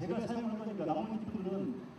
제가 사용할 거니까 나머지 분들은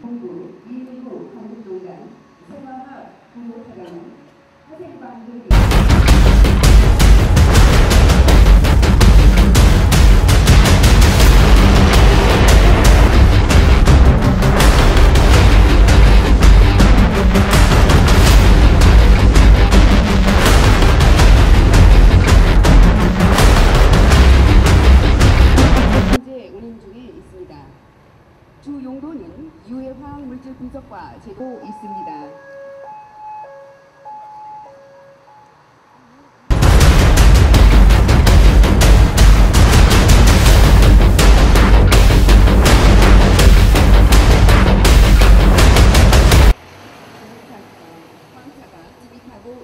공부 이민구 강북동간 생화학 부모사관 화생방들이 주 용도는 유해 화학 물질 분석과 제고 있습니다.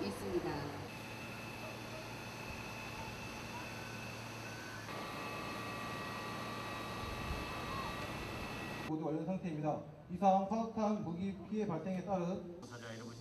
있습니다. 모두 완료 상태입니다. 이상 화학탄 무기 피해 발생에 따른 사장